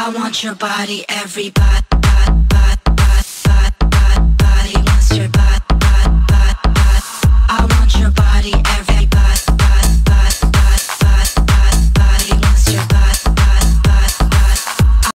I want your body, everybody. I want your body